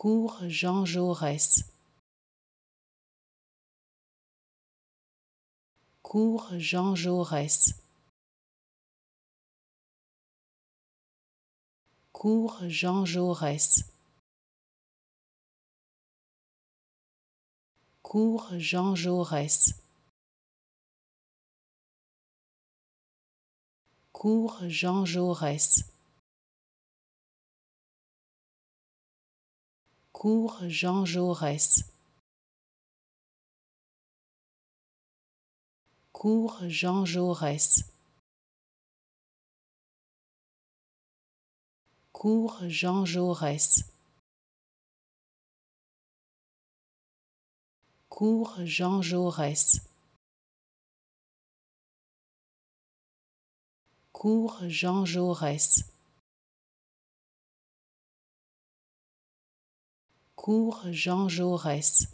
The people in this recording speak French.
Cours Jean Jaurès. Cours Jean Jaurès. Cours Jean Jaurès. Cours Jean Jaurès. Cours Jean Jaurès. Cours Jean Jaurès. Cours Jean Jaurès. Cours Jean Jaurès. Cours Jean Jaurès. Cours Jean Jaurès. Cours Jean Jaurès.